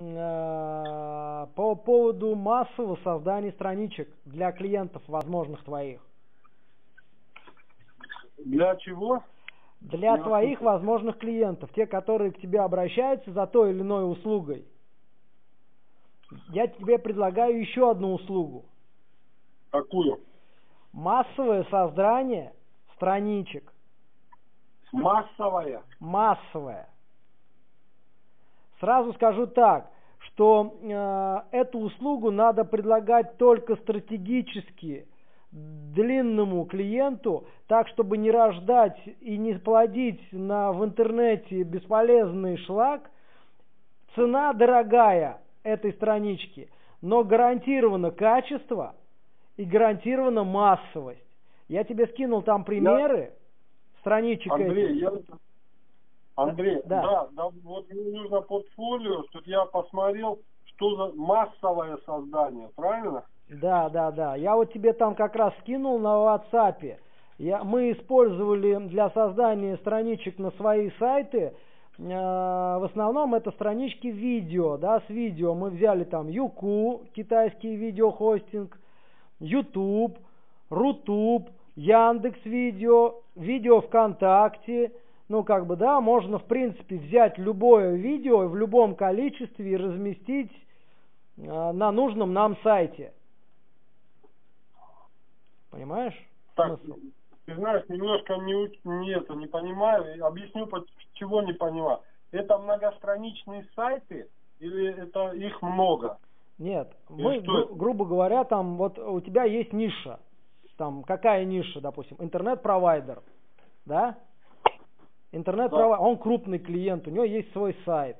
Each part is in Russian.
э, по поводу массового создания страничек для клиентов возможных твоих. Для чего? Для Я твоих слушаю. возможных клиентов, те, которые к тебе обращаются за той или иной услугой. Я тебе предлагаю еще одну услугу. Какую? Массовое создание страничек. Массовая. Массовое. Сразу скажу так, что э, эту услугу надо предлагать только стратегически длинному клиенту, так чтобы не рождать и не плодить на, в интернете бесполезный шлак. Цена дорогая этой странички, но гарантировано качество и гарантирована массовость. Я тебе скинул там примеры страничек Андрей, этих. я... Андрей, Да. да. да, вот мне нужно портфолио, чтобы я посмотрел, что за массовое создание, правильно? Да, да, да. Я вот тебе там как раз скинул на WhatsApp. Я, мы использовали для создания страничек на свои сайты. э, в основном это странички видео, да, с видео. Мы взяли там Юку, китайский видеохостинг, YouTube, Рутуб, Яндекс Видео, видео ВКонтакте. Ну, как бы, да, можно, в принципе, взять любое видео в любом количестве и разместить э, на нужном нам сайте. Понимаешь? Так, смысл? ты знаешь, немножко не, не это не понимаю, объясню, чего не понимаю. Это многостраничные сайты или это их много? Нет, И мы, гру- это? грубо говоря, там вот у тебя есть ниша. Там какая ниша, допустим, интернет-провайдер, да? Интернет-провайдер, он крупный клиент, у него есть свой сайт.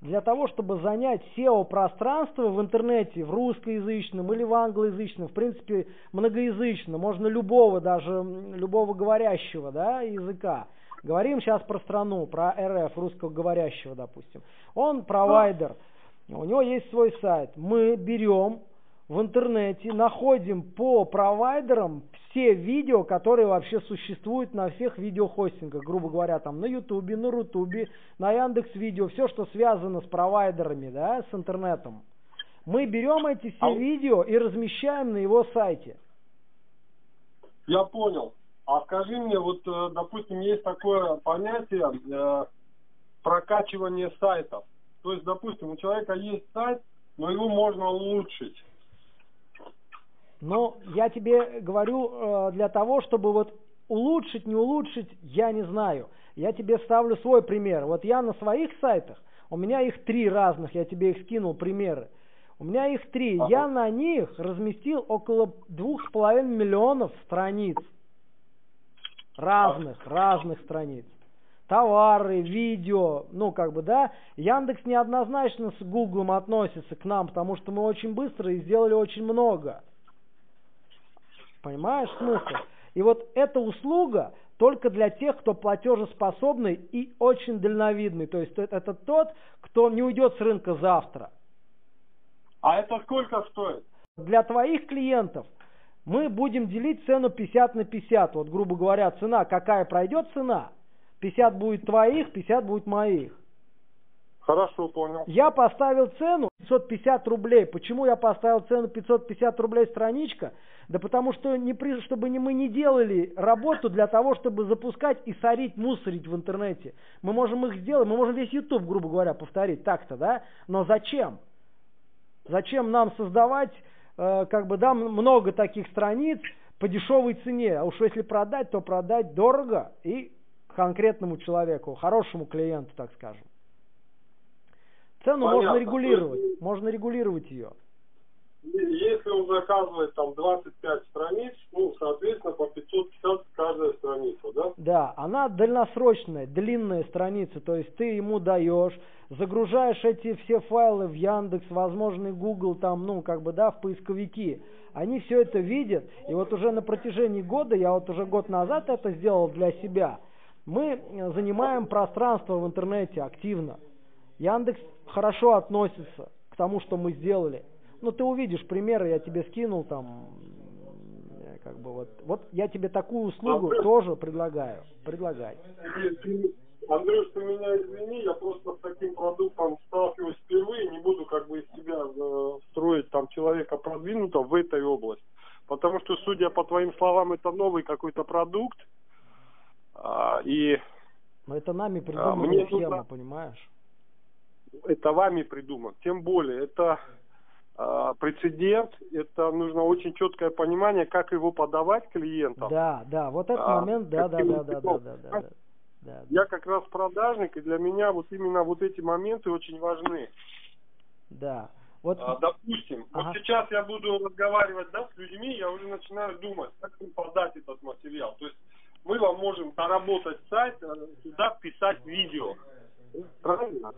Для того, чтобы занять SEO-пространство в интернете, в русскоязычном или в англоязычном, в принципе, многоязычно, можно любого, даже любого говорящего да, языка. Говорим сейчас про страну, про РФ, русскоговорящего, допустим. Он провайдер, у него есть свой сайт. Мы берем в интернете, находим по провайдерам все видео, которые вообще существуют на всех видеохостингах, грубо говоря, там на Ютубе, на Рутубе, на Яндекс Видео, все, что связано с провайдерами, да, с интернетом. Мы берем эти все А- видео и размещаем на его сайте. Я понял. А скажи мне, вот, э, допустим, есть такое понятие э, прокачивание сайтов. То есть, допустим, у человека есть сайт, но его можно улучшить. Но я тебе говорю э, для того, чтобы вот улучшить, не улучшить, я не знаю. Я тебе ставлю свой пример. Вот я на своих сайтах, у меня их три разных, я тебе их скинул примеры. У меня их три. Ага. Я на них разместил около двух с половиной миллионов страниц. Разных, разных страниц. Товары, видео, ну как бы, да. Яндекс неоднозначно с Гуглом относится к нам, потому что мы очень быстро и сделали очень много. Понимаешь смысл? И вот эта услуга только для тех, кто платежеспособный и очень дальновидный. То есть это, тот, кто не уйдет с рынка завтра. А это сколько стоит? Для твоих клиентов мы будем делить цену 50 на 50. Вот, грубо говоря, цена, какая пройдет цена, 50 будет твоих, 50 будет моих. Хорошо, понял. Я поставил цену 550 рублей. Почему я поставил цену 550 рублей страничка? Да потому что не при, чтобы не, мы не делали работу для того, чтобы запускать и сорить, мусорить в интернете. Мы можем их сделать, мы можем весь YouTube, грубо говоря, повторить так-то, да? Но зачем? Зачем нам создавать, э, как бы, да, много таких страниц по дешевой цене? А уж если продать, то продать дорого и конкретному человеку, хорошему клиенту, так скажем. Цену Понятно. можно регулировать, есть- можно регулировать ее. Если он заказывает там 25 страниц, ну, соответственно, по 550 каждая страница, да? Да, она дальносрочная, длинная страница, то есть ты ему даешь, загружаешь эти все файлы в Яндекс, возможно, Google, там, ну, как бы, да, в поисковики. Они все это видят, и вот уже на протяжении года, я вот уже год назад это сделал для себя, мы э, занимаем пространство в интернете активно. Яндекс хорошо относится к тому, что мы сделали. Ну, ты увидишь примеры, я тебе скинул там, э, как бы вот, вот я тебе такую услугу Андрей. тоже предлагаю, предлагай. Андрюш, ты меня извини, я просто с таким продуктом сталкиваюсь впервые, не человека продвинута в этой области. Потому что, судя по твоим словам, это новый какой-то продукт. А, и Но это нами придумана мне схема, нужно... понимаешь? Это вами придуман. Тем более, это э, прецедент, это нужно очень четкое понимание, как его подавать клиентам. Да, да, вот этот а, момент, да, да, да, да, да, да, да, да. Я как раз продажник, и для меня вот именно вот эти моменты очень важны. Да. Вот... А, допустим, ага. вот сейчас я буду разговаривать да, с людьми, я уже начинаю думать, как им подать этот материал. То есть мы вам можем доработать сайт, сюда э, вписать видео. Правильно?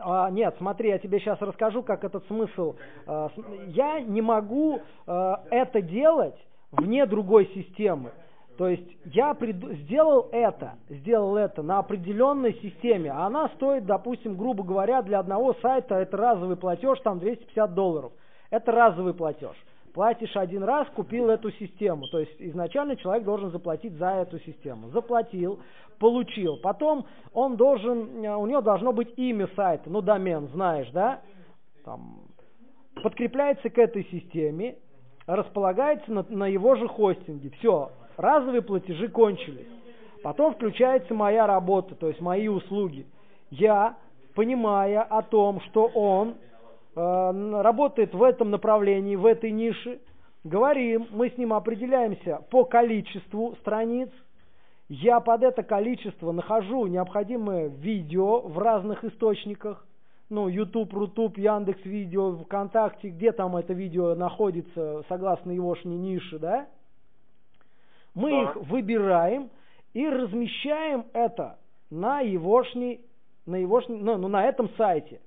А, нет, смотри, я тебе сейчас расскажу, как этот смысл. А, я не могу а, это делать вне другой системы. То есть я приду, сделал это, сделал это на определенной системе, а она стоит, допустим, грубо говоря, для одного сайта это разовый платеж, там 250 долларов. Это разовый платеж. Платишь один раз, купил эту систему. То есть изначально человек должен заплатить за эту систему. Заплатил, получил. Потом он должен, э, у него должно быть имя сайта, ну домен, знаешь, да? Там, подкрепляется к этой системе, располагается на, на его же хостинге. Все, разовые платежи кончились. Потом включается моя работа, то есть мои услуги. Я, понимая о том, что он работает в этом направлении, в этой нише, говорим, мы с ним определяемся по количеству страниц, я под это количество нахожу необходимое видео в разных источниках, ну, YouTube, Рутуб, Яндекс Видео, ВКонтакте, где там это видео находится, согласно егошней нише, да? Мы да. их выбираем и размещаем это на егошней, на егошней, ну, ну, на этом сайте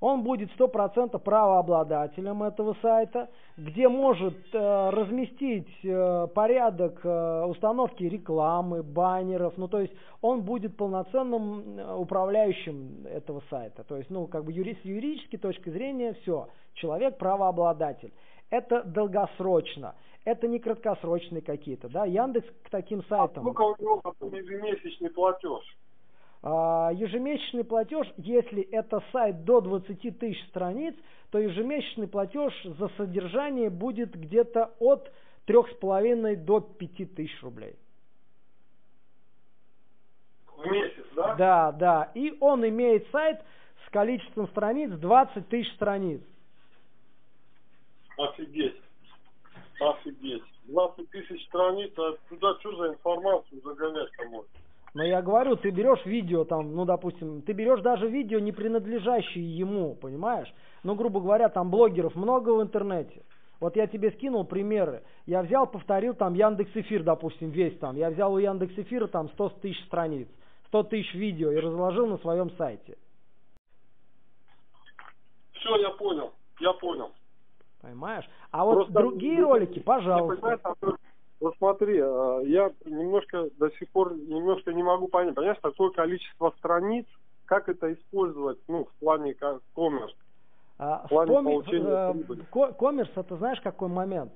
он будет 100% правообладателем этого сайта, где может э, разместить э, порядок э, установки рекламы, баннеров, ну то есть он будет полноценным э, управляющим этого сайта. То есть, ну как бы юри, с юридической точки зрения все, человек правообладатель. Это долгосрочно, это не краткосрочные какие-то, да, Яндекс к таким сайтам. А сколько у него ежемесячный платеж? А, ежемесячный платеж, если это сайт до 20 тысяч страниц, то ежемесячный платеж за содержание будет где-то от 3,5 до 5 тысяч рублей. В месяц, да? Да, да. И он имеет сайт с количеством страниц 20 тысяч страниц. Офигеть. Офигеть. 20 тысяч страниц, а туда что за информацию загонять-то можно? Но я говорю, ты берешь видео там, ну, допустим, ты берешь даже видео, не принадлежащие ему, понимаешь? Ну, грубо говоря, там блогеров много в интернете. Вот я тебе скинул примеры. Я взял, повторил там Яндекс Эфир, допустим, весь там. Я взял у Яндекс Эфира там 100 тысяч страниц, 100 тысяч видео и разложил на своем сайте. Все, я понял, я понял. Понимаешь? А вот Просто другие ролики, пожалуйста. Вот смотри, э, я немножко до сих пор немножко не могу понять, понимаешь, такое количество страниц, как это использовать, ну, в плане как коммерс. А, в плане э, коммерс, это знаешь какой момент?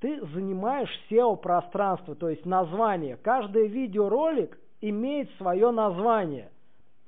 Ты занимаешь SEO-пространство, то есть название. Каждый видеоролик имеет свое название.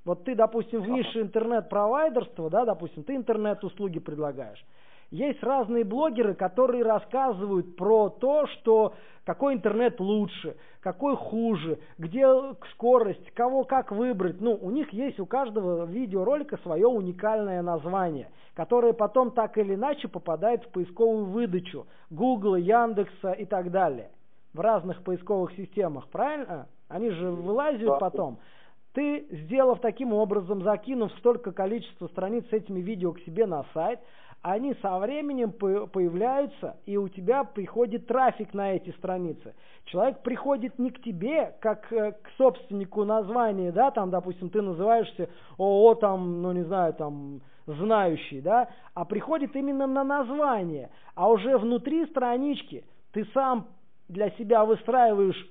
Вот ты, допустим, в нише интернет-провайдерства, да, допустим, ты интернет-услуги предлагаешь. Есть разные блогеры, которые рассказывают про то, что какой интернет лучше, какой хуже, где скорость, кого как выбрать. Ну, у них есть у каждого видеоролика свое уникальное название, которое потом так или иначе попадает в поисковую выдачу Google, Яндекса и так далее. В разных поисковых системах, правильно? Они же вылазят потом. Ты, сделав таким образом, закинув столько количества страниц с этими видео к себе на сайт, они со временем появляются, и у тебя приходит трафик на эти страницы. Человек приходит не к тебе, как э, к собственнику названия, да, там, допустим, ты называешься ООО, там, ну, не знаю, там, знающий, да, а приходит именно на название, а уже внутри странички ты сам для себя выстраиваешь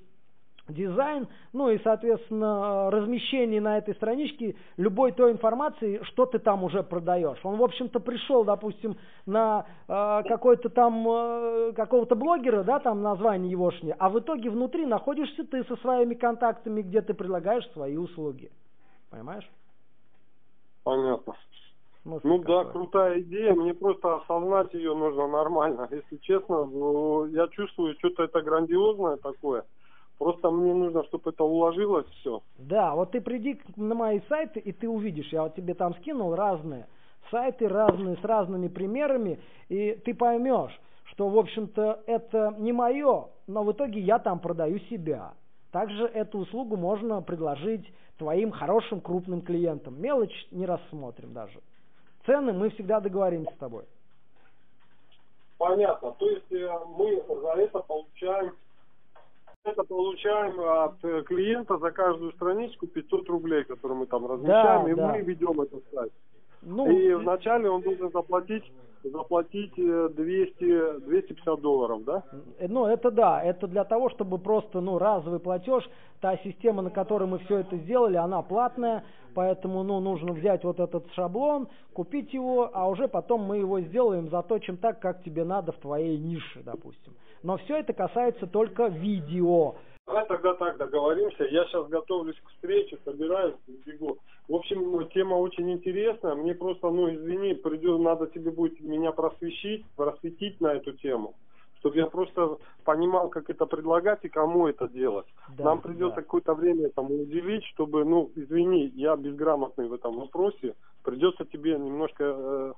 дизайн, ну и, соответственно, размещение на этой страничке любой той информации, что ты там уже продаешь. Он, в общем-то, пришел, допустим, на э, какой-то там, э, какого-то блогера, да, там название егошнее, а в итоге внутри находишься ты со своими контактами, где ты предлагаешь свои услуги. Понимаешь? Понятно. Смысл Ну да, какой? крутая идея, мне просто осознать ее нужно нормально. Если честно, ну, я чувствую, что-то это грандиозное такое. Просто мне нужно, чтобы это уложилось все. Да, вот ты приди на мои сайты, и ты увидишь, я вот тебе там скинул разные сайты, разные, с разными примерами, и ты поймешь, что, в общем-то, это не мое, но в итоге я там продаю себя. Также эту услугу можно предложить твоим хорошим крупным клиентам. Мелочь не рассмотрим даже. Цены мы всегда договоримся с тобой. Понятно. То есть э, мы за это получаем это получаем от э, клиента за каждую страничку 500 рублей, которые мы там размещаем, и да. мы ведем этот сайт. Ну, и вначале он должен заплатить заплатить э, 200 250 долларов, да? Э, Ну, это да, это для того, чтобы просто, ну, разовый платеж, та система, на которой мы все это сделали, она платная, поэтому, ну, нужно взять вот этот шаблон, купить его, а уже потом мы его сделаем, заточим так, как тебе надо в твоей нише, допустим. Но все это касается только видео. Давай тогда так договоримся. Я сейчас готовлюсь к встрече, собираюсь, бегу. В общем, ну, тема очень интересная. Мне просто, ну, извини, придет, надо тебе будет меня просвещить, просветить на эту тему. Чтобы я просто понимал, как это предлагать и кому это делать. Да, Нам придется да. какое-то время этому уделить, чтобы, ну, извини, я безграмотный в этом вопросе. Придется тебе немножко э,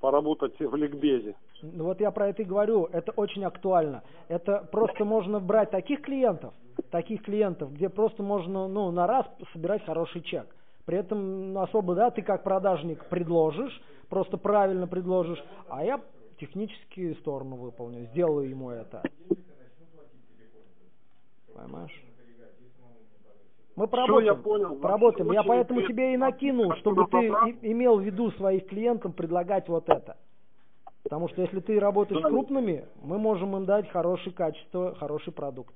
поработать в ликбезе. Ну, Вот я про это и говорю, это очень актуально. Это просто можно брать таких клиентов, таких клиентов, где просто можно, ну, на раз собирать хороший чек. При этом особо, да, ты как продажник предложишь, просто правильно предложишь, а я технические сторону выполню, сделаю ему это. Понимаешь? Мы поработаем, я понял. поработаем. Я поэтому интересно. тебе и накинул, чтобы ты и- имел в виду своих клиентам предлагать вот это. Потому что если ты работаешь с крупными, мы можем им дать хорошее качество, хороший продукт.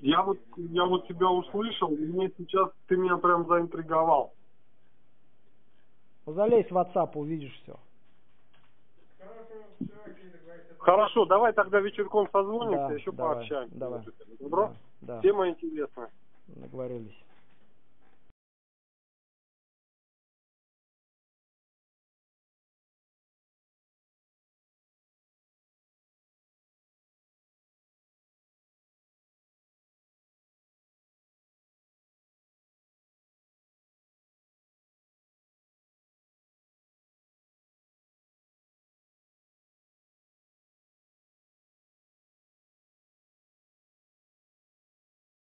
Я вот, я вот тебя услышал, и мне сейчас ты меня прям заинтриговал. Залезь в WhatsApp, увидишь все. Хорошо, давай тогда вечерком созвонимся, Да, еще давай, пообщаемся. давай. Добро? Да, да, Тема интересная. договорились.